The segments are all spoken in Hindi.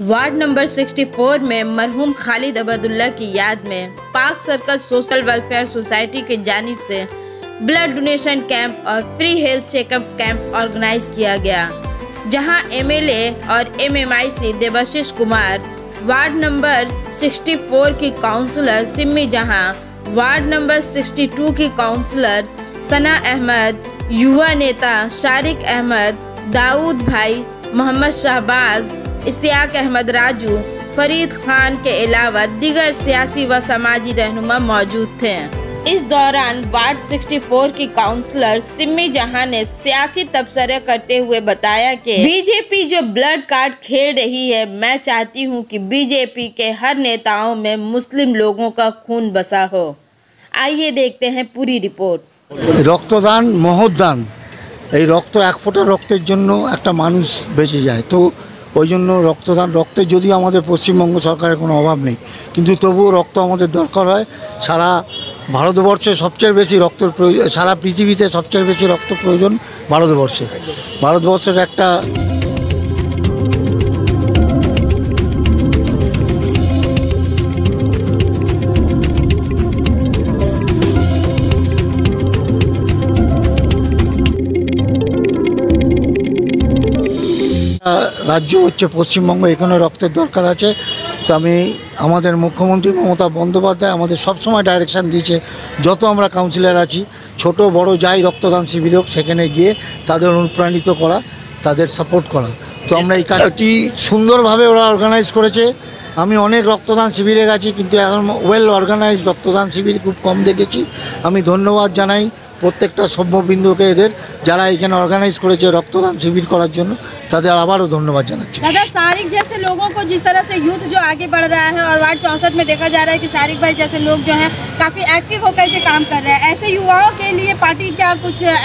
वार्ड नंबर 64 में मरहूम खालिद अबदुल्ला की याद में पाक सर्कल सोशल वेलफेयर सोसाइटी की जानब से ब्लड डोनेशन कैंप और free health checkup camp organise किया गया, जहाँ एमएलए और MMIC Debashish Kumar, ward number 64 की काउंसलर सिम्मी जहाँ, वार्ड नंबर 62 की काउंसलर सना अहमद, युवा नेता शारिक अहमद, दाऊद भाई, मोहम्मद शहबाज इश्तियाक अहमद राजू फरीद खान के अलावा दिगर सियासी व समाजी रहनुमा मौजूद थे इस दौरान वार्ड 64 की काउंसलर सिम्मी जहां ने सियासी तबसरे करते हुए बताया कि बीजेपी जो ब्लड कार्ड खेल रही है मैं चाहती हूं कि बीजेपी के हर नेताओं में मुस्लिम लोगों का खून बसा हो आइए देखते हैं पूरी रिपोर्ट রক্তদান মহদান এই রক্ত এক ফোঁটা রক্তের জন্য একটা মানুষ বেঁচে যায় তো ওই জন্য রক্তদান, রক্তে যদিও আমাদের পশ্চিমবঙ্গ সরকারের কোনো অভাব নেই, কিন্তু তবুও রক্ত আমাদের দরকার হয়। সারা ভারতবর্ষে সবচেয়ে বেশি রক্তের প্রয়োজন, সারা পৃথিবীতে সবচেয়ে বেশি রক্ত প্রয়োজন ভারতবর্ষে। ভারতবর্ষের একটা রাজ্য হচ্ছে পশ্চিমবঙ্গ, এখানে রক্তের দরকার আছে। তো আমি আমাদের মুখ্যমন্ত্রী মমতা বন্দ্যোপাধ্যায় আমাদের সবসময় ডাইরেকশান দিয়েছে, যত আমরা কাউন্সিলর আছি, ছোট, বড় যাই রক্তদান শিবির হোক, সেখানে গিয়ে তাদের অনুপ্রাণিত করা, তাদের সাপোর্ট করা। তো আমরা এই কাজটি সুন্দরভাবে ওরা অর্গানাইজ করেছে। আমি অনেক রক্তদান শিবিরে গেছি, কিন্তু এখন ওয়েল অর্গানাইজ রক্তদান শিবির খুব কম দেখেছি। আমি ধন্যবাদ জানাই প্রত্যেকটা সভ্যবিন্দুকে এদের যারা এখানে অর্গানাইজ করেছে রক্তদান শিবির করার জন্য তাদের আবারও ধন্যবাদ জানাচ্ছি दादा शारिक जैसे लोगों को जिस तरह से यूथ जो आगे बढ़ रहा है और वार्ड चौंसठ में देखा जा रहा है कि शारिक भाई जैसे लोग जो हैं काफ़ी एक्टिव होकर के काम कर रहे हैं ऐसे युवाओं के लिए पार्टी क्या कुछ अ,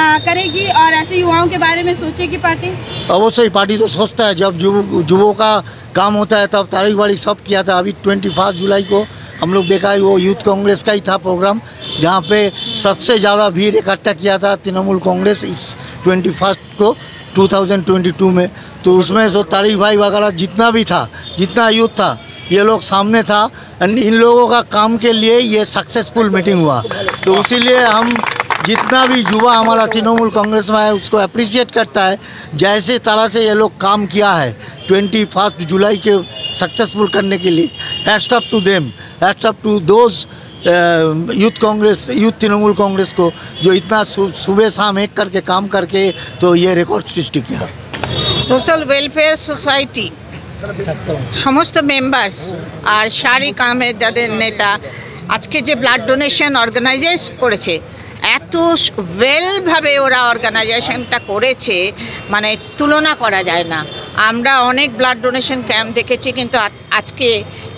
अ, करेगी और ऐसे युवाओं के बारे में सोचेगी पार्टी अवश्य पार्टी तो सोचता है जब युव युवों का काम होता है तब तारीख वारीख सब किया था अभी ट्वेंटी फर्स्ट जुलाई को हम लोग देखा है वो यूथ कांग्रेस का ही था प्रोग्राम जहाँ पे सबसे ज़्यादा भीड़ इकट्ठा किया था तृणमूल कांग्रेस इस ट्वेंटी फ़र्स्ट को 2022 में। तो उसमें जो तारिक भाई वगैरह जितना भी था, जितना यूथ था, ये लोग सामने था। एंड इन लोगों का काम के लिए ये सक्सेसफुल मीटिंग हुआ। तो इसीलिए हम जितना भी युवा हमारा तृणमूल कांग्रेस में है उसको अप्रिशिएट करता है। जैसे तरह से ये लोग काम किया है, ट्वेंटी फ़र्स्ट जुलाई के सक्सेसफुल करने के लिए। Hats up to them hats up to those youth Congress youth Trinamool Congress को जो इतना सु- सुबह शाम एक करके काम करके तो ये रिकॉर्ड सृष्टि किया সোশ্যাল ওয়েলফেয়ার সোসাইটি সমস্ত মেম্বার্স আর শারিক আহমেদ যাদের নেতা আজকে যে ব্লাড ডোনেশন অর্গানাইজেশ করেছে এত ওয়েলভাবে ওরা অর্গানাইজেশনটা করেছে মানে তুলনা করা যায় না আমরা অনেক ব্লাড ডোনেশন ক্যাম্প দেখেছি কিন্তু আ- আজকে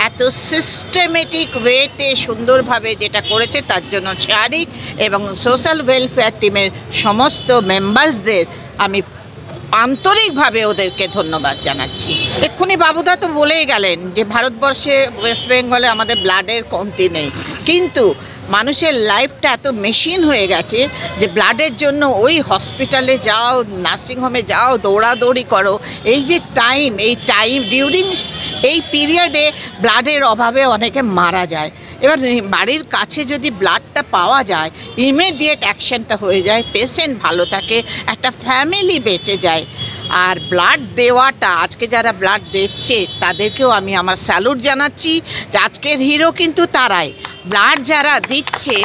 এত সিস্টেমেটিক ওয়েতে সুন্দরভাবে যেটা করেছে, তার জন্য শারিক এবং সোশ্যাল ওয়েলফেয়ার টিমের সমস্ত মেম্বার্সদের আমি আন্তরিকভাবে ওদেরকে ধন্যবাদ জানাচ্ছি। এক্ষুনি বাবুদা তো বলেই গেলেন যে, ভারতবর্ষে ওয়েস্ট বেঙ্গলে আমাদের ব্লাডের কমতি নেই। কিন্তু মানুষের লাইফটা এত মেশিন হয়ে গেছে যে ব্লাডের জন্য ওই হসপিটালে যাও নার্সিংহোমে যাও, দৌড়াদৌড়ি করো। এই যে টাইম এই টাইম ডিউরিং এই পিরিয়ডে ব্লাডের অভাবে অনেকে মারা যায়। এবার বাড়ির কাছে যদি ব্লাডটা পাওয়া যায় ইমিডিয়েট অ্যাকশনটা হয়ে যায় পেশেন্ট ভালো থাকে, একটা ফ্যামিলি বেঁচে যায়। আর ব্লাড দেওয়াটা, আজকে যারা ব্লাড দিচ্ছে, তাদেরকেও আমি আমার স্যালুট জানাচ্ছি। আজকের হিরো কিন্তু তারাই। ব্লাড যারা দিচ্ছে,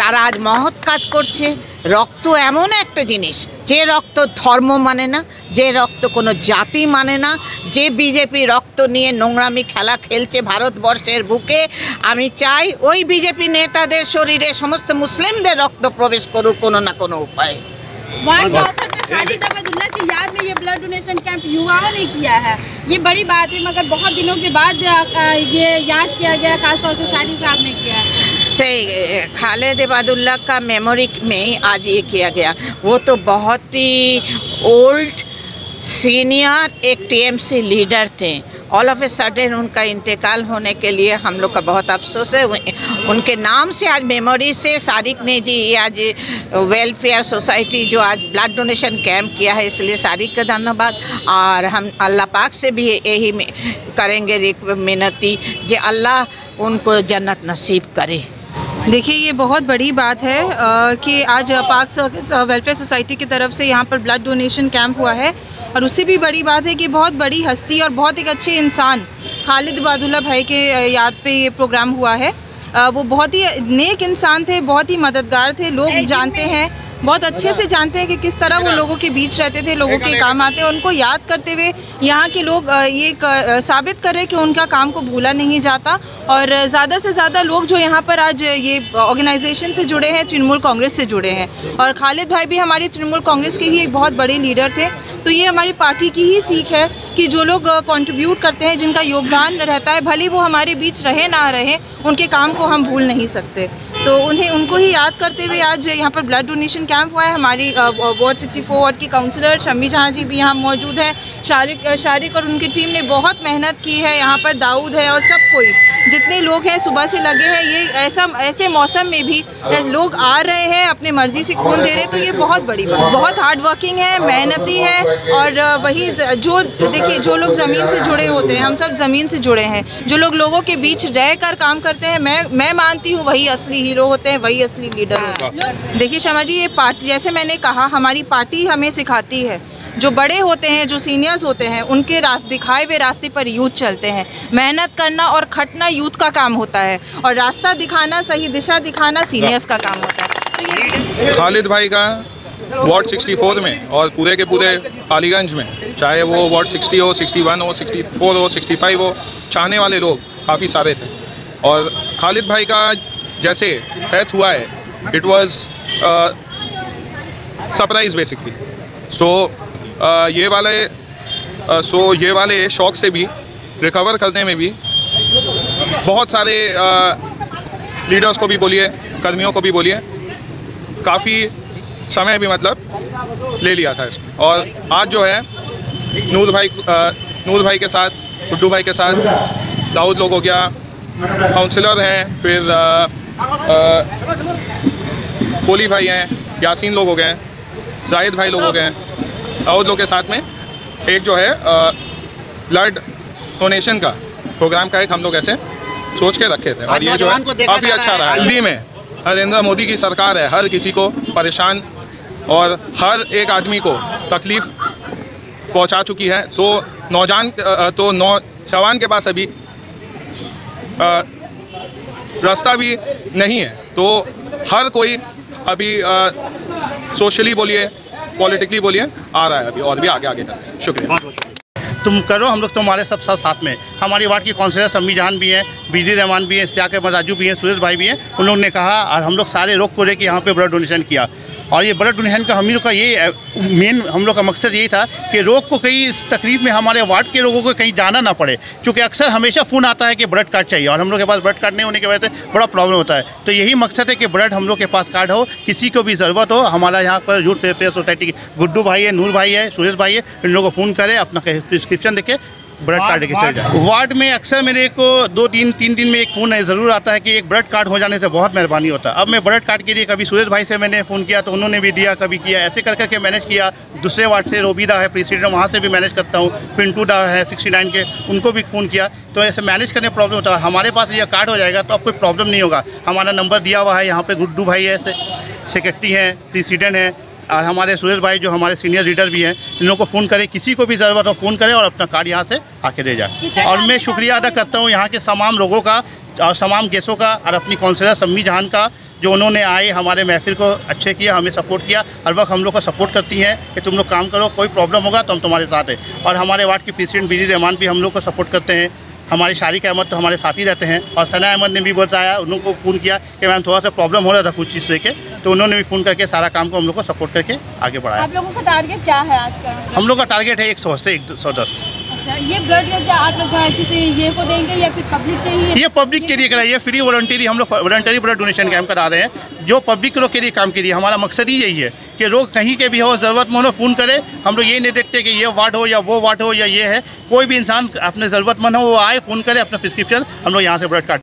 তারা আজ মহৎ কাজ করছে। রক্ত এমন একটা জিনিস, যে রক্ত ধর্ম মানে না, যে রক্ত কোনো জাতি মানে না, যে বিজেপি রক্ত নিয়ে নোংরামি খেলা খেলছে ভারতবর্ষের বুকে, আমি চাই ওই বিজেপি নেতাদের শরীরে সমস্ত মুসলিমদের রক্ত প্রবেশ করুক কোনো না কোনো উপায়ে। खालिद अबदुल्ला की याद में ये ब्लड डोनेशन कैंप युवाओं ने किया है। ये बड़ी बात है मगर बहुत दिनों के बाद ये याद किया गया खासतौर से शादी साहब ने किया है। खालिद इबादुल्ला का मेमोरी में ही आज ये किया गया। वो तो बहुत ही ओल्ड सीनियर एक टीएमसी लीडर थे। ऑल ऑफ़ ए सडन उनका इंतकाल होने के लिए हम लोग का बहुत अफसोस है। उनके नाम से आज मेमोरी से सारिक ने जी ये आज वेलफेयर सोसाइटी जो आज ब्लड डोनेशन कैंप किया है इसलिए सारिक का धन्यवाद। और हम अल्लाह पाक से भी यही करेंगे मिनती जे अल्लाह उनको जन्नत नसीब करे। देखिए ये बहुत बड़ी बात है अ, कि आज पाक वेलफेयर सोसाइटी की तरफ़ से यहाँ पर ब्लड डोनेशन कैंप हुआ है। और उससे भी बड़ी बात है कि बहुत बड़ी हस्ती और बहुत एक अच्छे इंसान खालिद बादुल्ला भाई के याद पे ये प्रोग्राम हुआ है। वो बहुत ही नेक इंसान थे बहुत ही मददगार थे लोग जानते हैं। बहुत अच्छे से जानते हैं कि किस तरह वो लोगों के बीच रहते थे लोगों के काम आते हैं उनको याद करते हुए यहाँ के लोग ये साबित कर रहे हैं कि उनका काम को भूला नहीं जाता। और ज़्यादा से ज़्यादा लोग जो यहाँ पर आज ये ऑर्गेनाइजेशन से जुड़े हैं तृणमूल कांग्रेस से जुड़े हैं। और खालिद भाई भी हमारी तृणमूल कांग्रेस के ही एक बहुत बड़े लीडर थे। तो ये हमारी पार्टी की ही सीख है कि जो लोग कंट्रीब्यूट करते हैं जिनका योगदान रहता है भले वो हमारे बीच रहे ना रहे उनके काम को हम भूल नहीं सकते। तो उन्हें, उनको ही याद करते हुए आज यहाँ पर ब्लड डोनेशन कैंप हुआ है। हमारी वार्ड सिक्सटी फोर वार्ड की काउंसलर शमी जहाँ जी भी यहाँ मौजूद है। शारिक शारिक और उनकी टीम ने बहुत मेहनत की है। यहाँ पर दाऊद है और सब कोई। जितने लोग हैं सुबह से लगे हैं, ये ऐसा, ऐसे मौसम में भी लोग आ रहे हैं, अपने मर्ज़ी से खून दे रहे हैं तो ये बहुत बड़ी बात बहुत हार्ड वर्किंग है, मेहनती है, और वही जो देखिए, जो लोग ज़मीन से जुड़े होते हैं, हम सब ज़मीन से जुड़े हैं। जो लोग लोगों के बीच रह कर काम करते हैं, मैं मैं मानती हूँ, वही असली हीरो होते हैं, वही असली लीडर होते हैं। देखिए, शर्मा जी, ये पार्टी, जैसे मैंने कहा, हमारी पार्टी हमें सिखाती है। जो बड़े होते हैं जो सीनियर्स होते हैं उनके रास दिखाए हुए रास्ते पर यूथ चलते हैं। मेहनत करना और खटना यूथ का काम होता है और रास्ता दिखाना सही दिशा दिखाना सीनियर्स का काम होता है। तो ये खालिद भाई का वार्ड 64 में और पूरे के पूरे अलीगंज में चाहे वो वार्ड 60 हो 61 हो 64 हो 65 हो चाहने वाले लोग काफ़ी सारे थे। और खालिद भाई का जैसे डेथ हुआ है it was surprise basically so ये वाले सो ये वाले शौक से भी रिकवर करने में भी बहुत सारे लीडर्स को भी बोलिए, कर्मियों को भी बोलिए, काफ़ी समय भी मतलब ले लिया था इसमें। और आज जो है, नूर भाई नूर भाई के साथ, गुड्डू भाई के साथ दाऊद लोग हो गया काउंसलर हैं, फिर कोली भाई हैं, यासीन लोग हो गए हैं जाहिद भाई लोग हो गए हैं दाऊद लोग के साथ में एक जो है ब्लड डोनेशन का प्रोग्राम का एक हम लोग ऐसे सोच के रखे थे। और ये जो है काफ़ी अच्छा रहा दिल्ली में नरेंद्र मोदी की सरकार है हर किसी को परेशान और हर एक आदमी को तकलीफ़ पहुँचा चुकी है। तो नौजवान तो नौजवान के पास अभी रास्ता भी नहीं है। तो हर कोई अभी सोशली बोलिए पॉलिटिकली बोलिए, आ रहा है अभी, और भी आगे आगे कर शुक्रिया। तुम करो, हम लोग तुम्हारे सब साथ साथ में। हमारी वार्ड की काउंसिलर सम्मी जहान भी हैं बीजी रहमान भी हैं इश्तिया राजू भी हैं, सुरेश भाई भी हैं, उन लोगों ने कहा, और हम लोग सारे रोक को लेकर कि यहाँ पे ब्लड डोनेशन किया। और ये ब्लड डोनेशन का हम लोग का ये मेन हम लोग का मकसद यही था कि रोग को कहीं इस तकलीफ़ में हमारे वार्ड के लोगों को कहीं जाना ना पड़े, क्योंकि अक्सर हमेशा फ़ोन आता है कि ब्लड कार्ड चाहिए और हम लोग के पास ब्लड कार्ड नहीं होने की वजह से बड़ा प्रॉब्लम होता है। तो यही मकसद है कि ब्लड हम लोग के पास कार्ड हो, किसी को भी ज़रूरत हो, हमारा यहाँ पर यूथ वेलफेयर सोसाइटी गुड्डू भाई है, नूर भाई है, सुरेश भाई है, इन लोगों को फ़ोन करें, अपना प्रिस्क्रिप्शन देके ब्लड कार्ड लेके चले जाए। वार्ड में अक्सर मेरे को दो तीन तीन दिन में एक फ़ोन है ज़रूर आता है कि एक ब्लड कार्ड हो जाने से बहुत मेहरबानी होता है। अब मैं ब्लड कार्ड के लिए कभी सुरेश भाई से मैंने फ़ोन किया तो उन्होंने भी दिया कभी किया ऐसे कर करके मैनेज किया। दूसरे वार्ड से रोबीदा है प्रेसिडेंट वहाँ से भी मैनेज करता हूँ। पिंटू डा है सिक्सटी नाइन के उनको भी फ़ोन किया। तो ऐसे मैनेज करने में प्रॉब्लम होता है। हमारे पास यह कार्ड हो जाएगा तो अब कोई प्रॉब्लम नहीं होगा। हमारा नंबर दिया हुआ है यहाँ पर गुड्डू भाई है सेक्रेटरी हैं प्रेसिडेंट हैं। और हमारे सुरेश भाई जो हमारे सीनियर लीडर भी हैं इन लोगों को फ़ोन करें किसी को भी ज़रूरत हो फ़ोन करें और अपना कार्ड यहाँ से आके दे जाए। और मैं शुक्रिया अदा करता हूँ यहाँ के तमाम लोगों का और तमाम गेस्टों का और अपनी काउंसलर सम्मी जहान का जो उन्होंने आए हमारे महफिल को अच्छे किया हमें सपोर्ट किया हर वक्त हम लोग को सपोर्ट करती हैं कि तुम लोग काम करो कोई प्रॉब्लम होगा तो हम तुम्हारे साथ हैं। और हमारे वार्ड के प्रेसिडेंट बीडी रहमान भी हम लोग को सपोर्ट करते हैं। हमारे शारिक अहमद तो हमारे साथ ही रहते हैं और सना अहमद ने भी बताया उन लोगों को फ़ोन किया कि मैम थोड़ा सा प्रॉब्लम हो रहा था कुछ चीज़ से के तो उन्होंने भी फ़ोन करके सारा काम को हम लोग को सपोर्ट करके आगे बढ़ाया। आप लोगों का टारगेट क्या है आज का? हम लोग का टारगेट है एक सौ से एक सौ दस। अच्छा ये ब्लड किसी ये को देंगे या फिर पब्लिक के लिए? ये पब्लिक के लिए कराइए फ्री वॉलंटरी हम लोग वॉलंटरी ब्लड डोनेशन कैंप करा रहे हैं, जो पब्लिक लोग के लिए काम कीजिए हमारा मकसद ही यही है कि लोग कहीं के भी हो ज़रूरतमंद हो फ़ोन करे, हम लोग ये नहीं देखते कि ये वार्ड हो या वो वार्ड हो या ये है, कोई भी इंसान अपने ज़रूरतमंद हो, वो आए फ़ोन करे, अपना प्रिस्क्रिप्शन हम लोग यहाँ से ब्लड काट